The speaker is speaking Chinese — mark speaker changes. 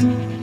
Speaker 1: 嗯。